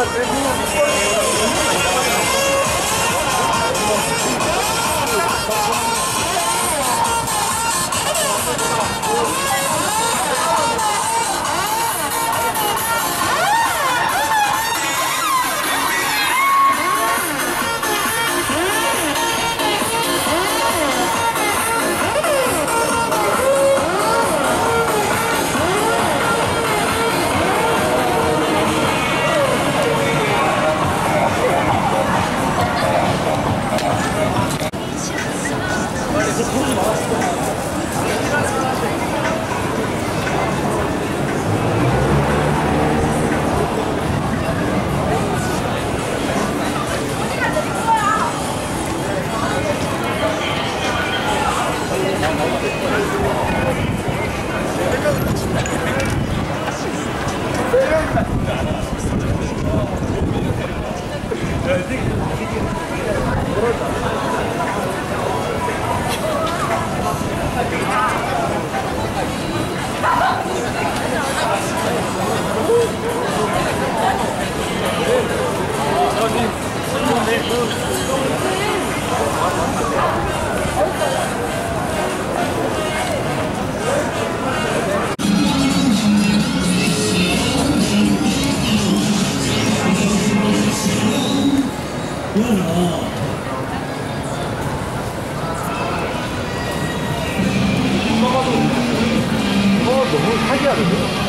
Thank you. Geldik. 뭐야 어, 아, 너무 사기야, 근데.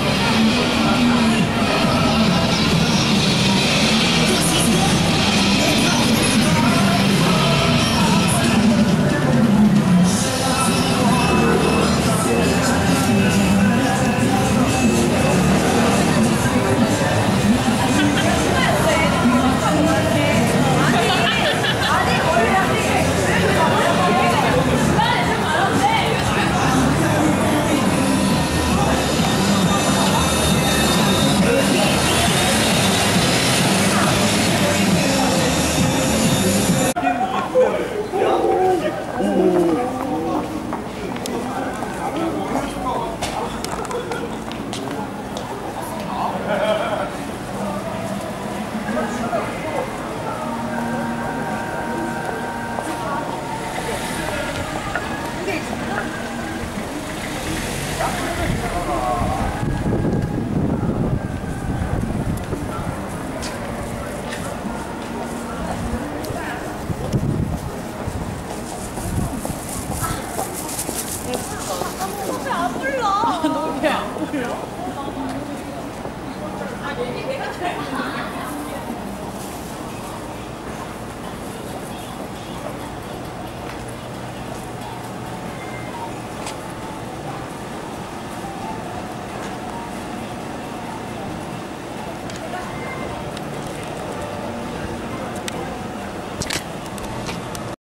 내가 잘못